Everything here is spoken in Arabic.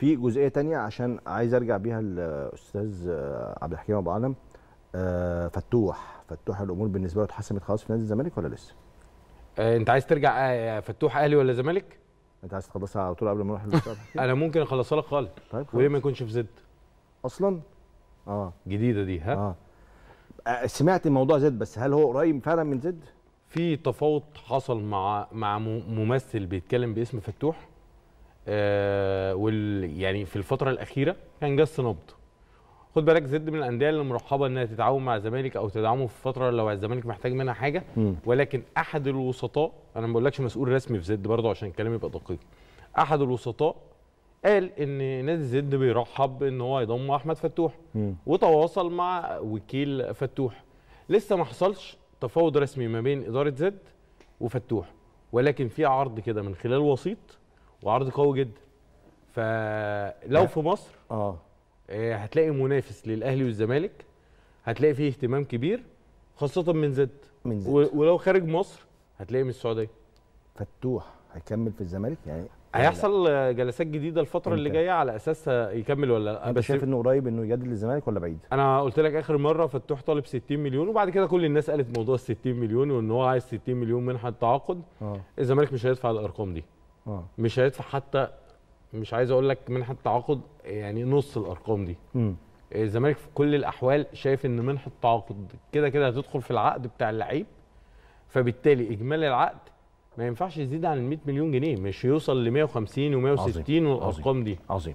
في جزئية تانية عشان عايز أرجع بيها الاستاذ عبد الحكيم أبو علم. آه، فتوح. فتوح الأمور بالنسبة له اتحسمت خلاص في نادي الزمالك ولا لسه؟ آه أنت عايز ترجع آه فتوح أهلي ولا زمالك؟ أنت عايز تخلصها على طول قبل ما نروح الحكيم؟ أنا ممكن أخلصها لك خالص. طيب وليه ما. يكونش في زد؟ أصلا؟ آه. جديدة دي ها؟ آه. سمعت الموضوع زد بس هل هو قريب فعلا من زد؟ في تفاوض حصل مع مع ممثل بيتكلم باسم فتوح. وال يعني في الفترة الأخيرة كان جس نبض. خد بالك زد من الأندية اللي مرحبه إنها تتعاون مع الزمالك أو تدعمه في فترة لو الزمالك محتاج منها حاجة. مم. ولكن أحد الوسطاء أنا ما بقولكش مسؤول رسمي في زد برضه عشان الكلام يبقى دقيق. أحد الوسطاء قال إن نادي زد بيرحب إن هو يضم أحمد فتوح. مم. وتواصل مع وكيل فتوح. لسه ما حصلش تفاوض رسمي ما بين إدارة زد وفتوح. ولكن في عرض كده من خلال وسيط وعرض قوي جدا. فلو في مصر آه. آه، هتلاقي منافس للأهلي والزمالك. هتلاقي فيه اهتمام كبير خاصة من زد. من زد. ولو خارج مصر هتلاقي من السعودية. فتوح. هيكمل في الزمالك؟ يعني هيحصل آه، جلسات جديدة الفترة اللي؟ جاية على أساس يكمل ولا لا؟ أنت بس شايف إنه قريب إنه يجدد للزمالك ولا بعيد؟ أنا قلت لك آخر مرة فتوح طالب 60 مليون وبعد كده كل الناس قالت موضوع ال 60 مليون وإن هو عايز 60 مليون منحة تعاقد آه. الزمالك مش هيدفع الأرقام دي. آه مش هيدفع حتى مش عايز أقول لك منحه تعاقد يعني نص الأرقام دي مم. الزمالك في كل الأحوال شايف إن منحه تعاقد كده كده هتدخل في العقد بتاع اللعيب فبالتالي إجمالي العقد ما ينفعش يزيد عن ال 100 مليون جنيه مش يوصل ل 150 و160 عظيم. والأرقام دي عظيم